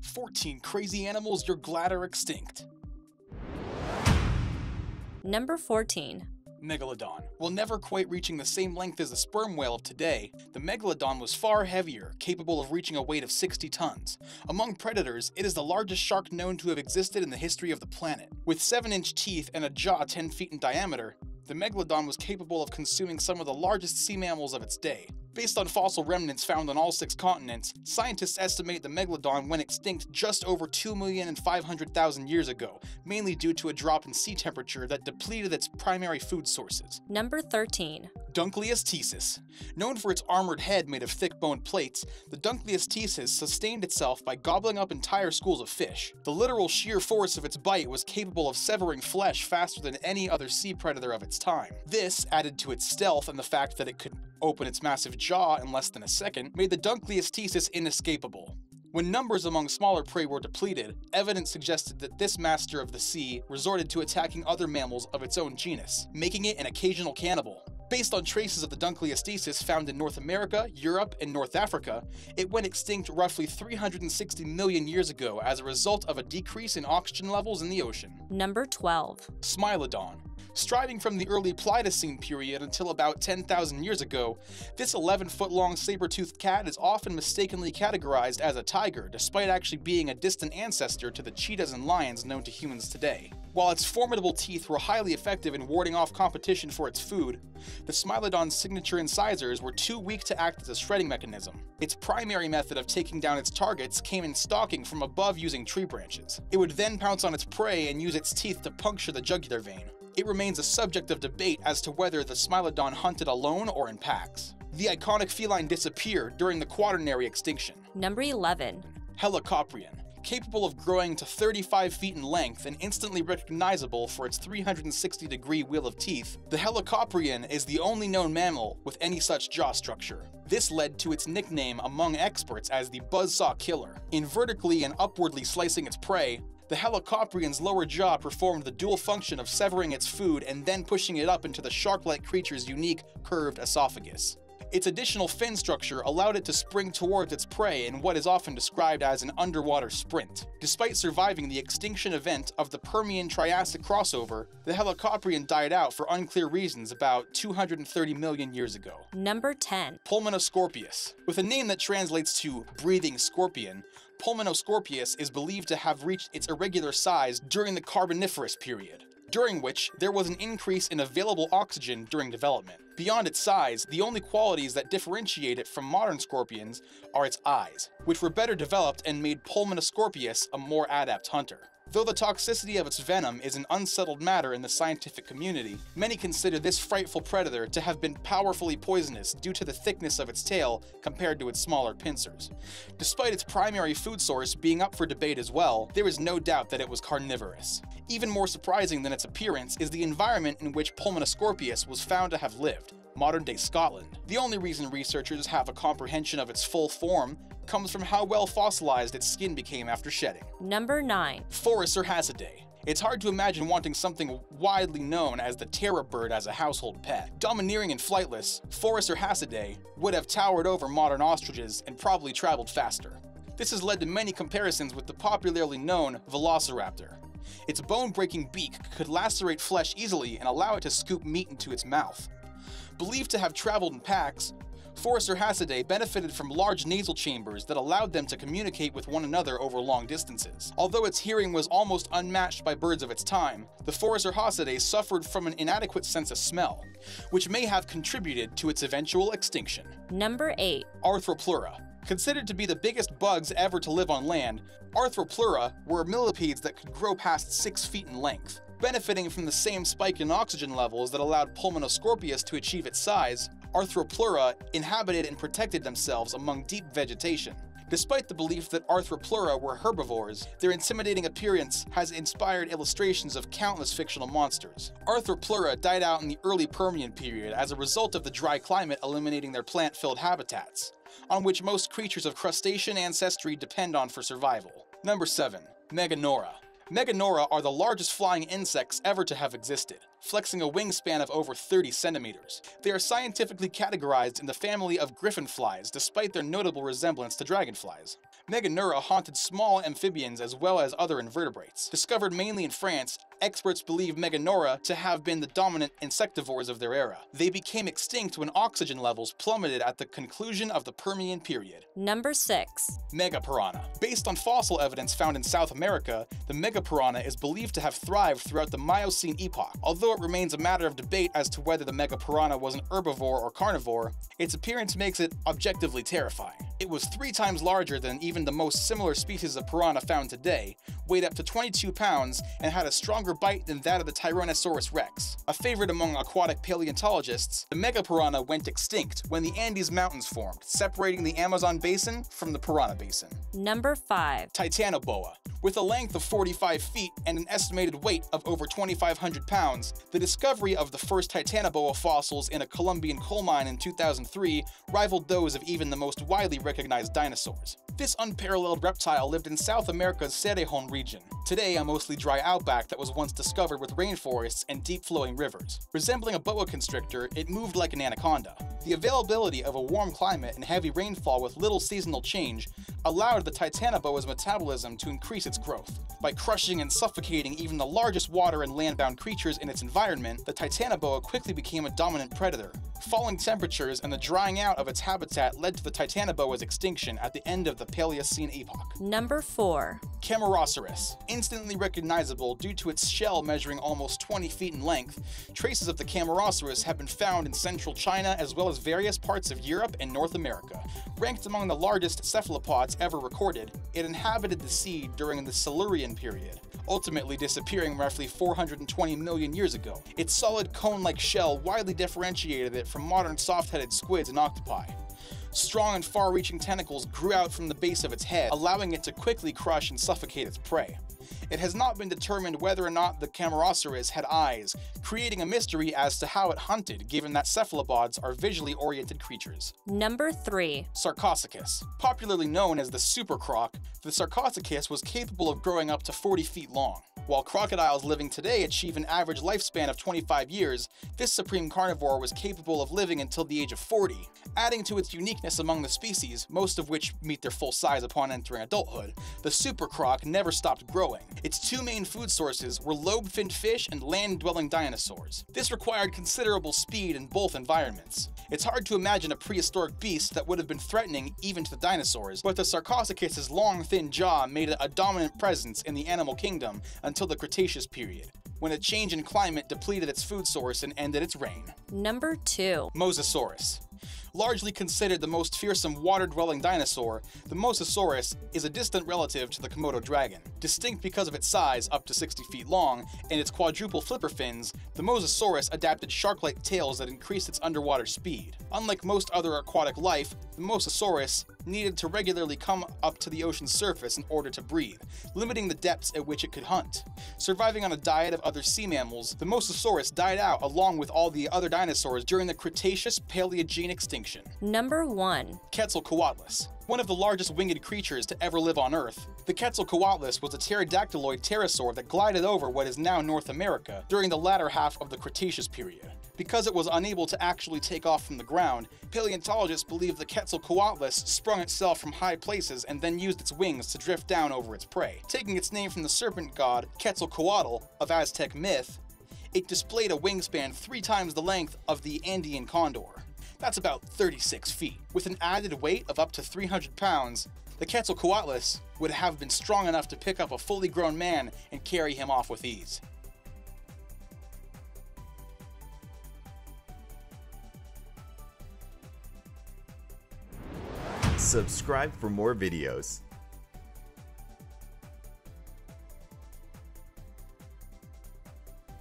14 crazy animals you're glad are extinct. Number 14. Megalodon. While never quite reaching the same length as the sperm whale of today, the megalodon was far heavier, capable of reaching a weight of 60 tons. Among predators, it is the largest shark known to have existed in the history of the planet. With 7-inch teeth and a jaw 10 feet in diameter, the megalodon was capable of consuming some of the largest sea mammals of its day. Based on fossil remnants found on all six continents, scientists estimate the megalodon went extinct just over 2,500,000 years ago, mainly due to a drop in sea temperature that depleted its primary food sources. Number 13. Dunkleosteus. Known for its armored head made of thick boned plates, the Dunkleosteus sustained itself by gobbling up entire schools of fish. The literal sheer force of its bite was capable of severing flesh faster than any other sea predator of its time. This, added to its stealth and the fact that it could open its massive jaw in less than a second, made the Dunkleosteus inescapable. When numbers among smaller prey were depleted, evidence suggested that this master of the sea resorted to attacking other mammals of its own genus, making it an occasional cannibal. Based on traces of the Dunkleosteus found in North America, Europe, and North Africa, it went extinct roughly 360 million years ago as a result of a decrease in oxygen levels in the ocean. Number 12. Smilodon. Striding from the early Pleistocene period until about 10,000 years ago, this 11 foot long saber toothed cat is often mistakenly categorized as a tiger, despite actually being a distant ancestor to the cheetahs and lions known to humans today. While its formidable teeth were highly effective in warding off competition for its food, the Smilodon's signature incisors were too weak to act as a shredding mechanism. Its primary method of taking down its targets came in stalking from above using tree branches. It would then pounce on its prey and use its teeth to puncture the jugular vein. It remains a subject of debate as to whether the Smilodon hunted alone or in packs. The iconic feline disappeared during the Quaternary extinction. Number 11. Helicoprion. Capable of growing to 35 feet in length and instantly recognizable for its 360 degree wheel of teeth, the Helicoprion is the only known mammal with any such jaw structure. This led to its nickname among experts as the buzzsaw killer. In vertically and upwardly slicing its prey, the helicoprion's lower jaw performed the dual function of severing its food and then pushing it up into the shark-like creature's unique, curved esophagus. Its additional fin structure allowed it to spring towards its prey in what is often described as an underwater sprint. Despite surviving the extinction event of the Permian-Triassic crossover, the helicoprion died out for unclear reasons about 230 million years ago. Number 10. Pulmonoscorpius. With a name that translates to breathing scorpion, Pulmonoscorpius is believed to have reached its irregular size during the Carboniferous period, during which there was an increase in available oxygen during development. Beyond its size, the only qualities that differentiate it from modern scorpions are its eyes, which were better developed and made Pulmonoscorpius a more adept hunter. Though the toxicity of its venom is an unsettled matter in the scientific community, many consider this frightful predator to have been powerfully poisonous due to the thickness of its tail compared to its smaller pincers. Despite its primary food source being up for debate as well, there is no doubt that it was carnivorous. Even more surprising than its appearance is the environment in which Pulmonoscorpius was found to have lived modern day Scotland. The only reason researchers have a comprehension of its full form comes from how well fossilized its skin became after shedding. Number 9. Phorusrhacidae. It's hard to imagine wanting something widely known as the terror bird as a household pet. Domineering and flightless, Phorusrhacidae would have towered over modern ostriches and probably traveled faster. This has led to many comparisons with the popularly known Velociraptor. Its bone-breaking beak could lacerate flesh easily and allow it to scoop meat into its mouth. Believed to have traveled in packs, Phorusrhacidae benefited from large nasal chambers that allowed them to communicate with one another over long distances. Although its hearing was almost unmatched by birds of its time, the Phorusrhacidae suffered from an inadequate sense of smell, which may have contributed to its eventual extinction. Number 8. Arthropleura. Considered to be the biggest bugs ever to live on land, Arthropleura were millipedes that could grow past 6 feet in length. Benefiting from the same spike in oxygen levels that allowed Pulmonoscorpius to achieve its size, Arthropleura inhabited and protected themselves among deep vegetation. Despite the belief that Arthropleura were herbivores, their intimidating appearance has inspired illustrations of countless fictional monsters. Arthropleura died out in the early Permian period as a result of the dry climate eliminating their plant-filled habitats, on which most creatures of crustacean ancestry depend on for survival. Number 7. Meganeura. Meganeura are the largest flying insects ever to have existed, flexing a wingspan of over 30 centimeters. They are scientifically categorized in the family of griffin flies despite their notable resemblance to dragonflies. Meganeura haunted small amphibians as well as other invertebrates. Discovered mainly in France, experts believe Meganeura to have been the dominant insectivores of their era. They became extinct when oxygen levels plummeted at the conclusion of the Permian period. Number 6. Megapiranha. Based on fossil evidence found in South America, the Megapiranha is believed to have thrived throughout the Miocene epoch. Although it remains a matter of debate as to whether the Megapiranha was an herbivore or carnivore, its appearance makes it objectively terrifying. It was three times larger than even the most similar species of piranha found today, weighed up to 22 pounds, and had a stronger bite than that of the Tyrannosaurus rex. A favorite among aquatic paleontologists, the megapiranha went extinct when the Andes Mountains formed, separating the Amazon basin from the Paraná Basin. Number 5. Titanoboa. With a length of 45 feet and an estimated weight of over 2,500 pounds, the discovery of the first Titanoboa fossils in a Colombian coal mine in 2003 rivaled those of even the most widely recognized dinosaurs. This unparalleled reptile lived in South America's Cerrejón region, today a mostly dry outback that was once discovered with rainforests and deep-flowing rivers. Resembling a boa constrictor, it moved like an anaconda. The availability of a warm climate and heavy rainfall with little seasonal change allowed the Titanoboa's metabolism to increase its growth. By crushing and suffocating even the largest water and land-bound creatures in its environment, the Titanoboa quickly became a dominant predator. Falling temperatures and the drying out of its habitat led to the Titanoboa's extinction at the end of the Paleocene epoch. Number 4. Cameroceras. Instantly recognizable due to its shell measuring almost 20 feet in length, traces of the Cameroceras have been found in central China as well as various parts of Europe and North America. Ranked among the largest cephalopods ever recorded, it inhabited the sea during the Silurian period ultimately disappearing roughly 420 million years ago. Its solid cone-like shell widely differentiated it from modern soft-headed squids and octopi. Strong and far-reaching tentacles grew out from the base of its head, allowing it to quickly crush and suffocate its prey. It has not been determined whether or not the Cameroceras had eyes, creating a mystery as to how it hunted given that cephalopods are visually oriented creatures. Number 3. Sarcosuchus. Popularly known as the super croc, the Sarcosuchus was capable of growing up to 40 feet long. While crocodiles living today achieve an average lifespan of 25 years, this supreme carnivore was capable of living until the age of 40. Adding to its uniqueness among the species, most of which meet their full size upon entering adulthood, the super croc never stopped growing. Its two main food sources were lobe-finned fish and land-dwelling dinosaurs. This required considerable speed in both environments. It's hard to imagine a prehistoric beast that would have been threatening even to the dinosaurs, but the Sarcosuchus's long, thin jaw made it a dominant presence in the animal kingdom until the Cretaceous period, when a change in climate depleted its food source and ended its reign. Number 2. Mosasaurus. Largely considered the most fearsome water-dwelling dinosaur, the Mosasaurus is a distant relative to the Komodo dragon. Distinct because of its size, up to 60 feet long, and its quadruple flipper fins, the Mosasaurus adapted shark-like tails that increased its underwater speed. Unlike most other aquatic life, Mosasaurus needed to regularly come up to the ocean's surface in order to breathe, limiting the depths at which it could hunt. Surviving on a diet of other sea mammals, the Mosasaurus died out along with all the other dinosaurs during the Cretaceous Paleogene extinction. Number 1. Quetzalcoatlus. One of the largest winged creatures to ever live on Earth, the Quetzalcoatlus was a pterodactyloid pterosaur that glided over what is now North America during the latter half of the Cretaceous period. Because it was unable to actually take off from the ground, paleontologists believe the Quetzalcoatlus sprung itself from high places and then used its wings to drift down over its prey. Taking its name from the serpent god Quetzalcoatl of Aztec myth, it displayed a wingspan three times the length of the Andean condor. That's about 36 feet. With an added weight of up to 300 pounds, the Quetzalcoatlus would have been strong enough to pick up a fully grown man and carry him off with ease. Subscribe for more videos.